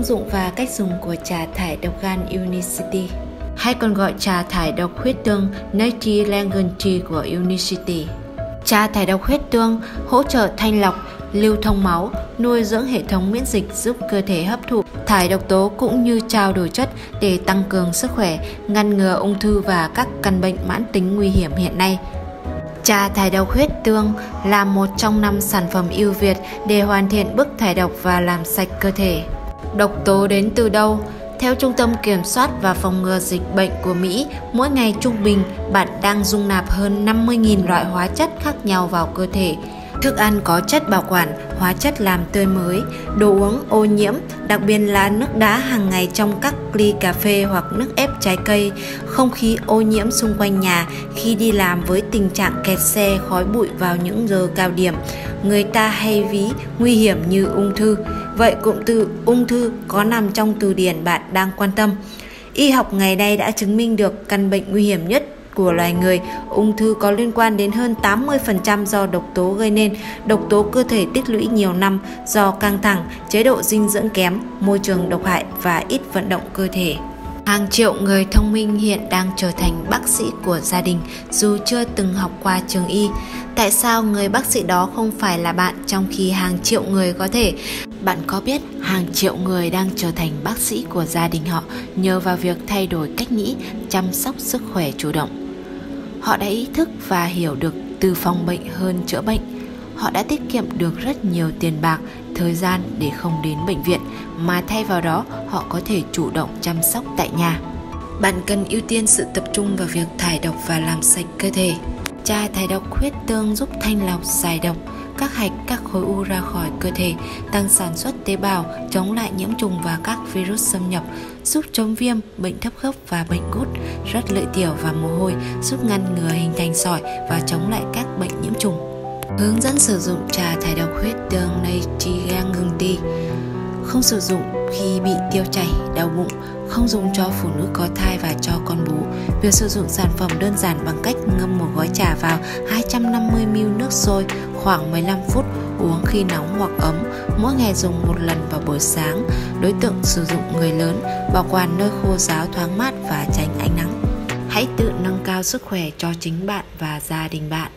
công dụng và cách dùng của trà thải độc gan Unicity hay còn gọi trà thải độc huyết tương Native Langan Tea của Unicity. Trà thải độc huyết tương hỗ trợ thanh lọc, lưu thông máu, nuôi dưỡng hệ thống miễn dịch giúp cơ thể hấp thụ thải độc tố cũng như trao đổi chất để tăng cường sức khỏe, ngăn ngừa ung thư và các căn bệnh mãn tính nguy hiểm hiện nay. Trà thải độc huyết tương là một trong năm sản phẩm ưu việt để hoàn thiện bức thải độc và làm sạch cơ thể. Độc tố đến từ đâu? Theo Trung tâm Kiểm soát và Phòng ngừa Dịch bệnh của Mỹ, mỗi ngày trung bình bạn đang dung nạp hơn 50.000 loại hóa chất khác nhau vào cơ thể. Thức ăn có chất bảo quản, hóa chất làm tươi mới, đồ uống ô nhiễm, đặc biệt là nước đá hàng ngày trong các ly cà phê hoặc nước ép trái cây, không khí ô nhiễm xung quanh nhà khi đi làm với tình trạng kẹt xe khói bụi vào những giờ cao điểm. Người ta hay ví nguy hiểm như ung thư. Vậy cụm từ ung thư có nằm trong từ điển bạn đang quan tâm. Y học ngày nay đã chứng minh được căn bệnh nguy hiểm nhất của loài người, ung thư có liên quan đến hơn 80% do độc tố gây nên, độc tố cơ thể tích lũy nhiều năm do căng thẳng, chế độ dinh dưỡng kém, môi trường độc hại và ít vận động cơ thể. Hàng triệu người thông minh hiện đang trở thành bác sĩ của gia đình dù chưa từng học qua trường y. Tại sao người bác sĩ đó không phải là bạn trong khi hàng triệu người có thể? Bạn có biết hàng triệu người đang trở thành bác sĩ của gia đình họ nhờ vào việc thay đổi cách nghĩ, chăm sóc sức khỏe chủ động. Họ đã ý thức và hiểu được từ phòng bệnh hơn chữa bệnh. Họ đã tiết kiệm được rất nhiều tiền bạc, thời gian để không đến bệnh viện mà thay vào đó họ có thể chủ động chăm sóc tại nhà. Bạn cần ưu tiên sự tập trung vào việc thải độc và làm sạch cơ thể. Chai thải độc huyết tương giúp thanh lọc giải độc, các hạch các khối u ra khỏi cơ thể, tăng sản xuất tế bào, chống lại nhiễm trùng và các virus xâm nhập, giúp chống viêm, bệnh thấp khớp và bệnh gút, rất lợi tiểu và mồ hôi, giúp ngăn ngừa hình thành sỏi và chống lại các bệnh nhiễm trùng. Hướng dẫn sử dụng trà thải độc huyết tương Natrigan ngừng đi không sử dụng khi bị tiêu chảy, đau bụng, không dùng cho phụ nữ có thai và cho con bú. Việc sử dụng sản phẩm đơn giản bằng cách ngâm một gói trà vào 250ml nước sôi khoảng 15 phút, uống khi nóng hoặc ấm, mỗi ngày dùng một lần vào buổi sáng. Đối tượng sử dụng người lớn, bảo quản nơi khô ráo thoáng mát và tránh ánh nắng. Hãy tự nâng cao sức khỏe cho chính bạn và gia đình bạn.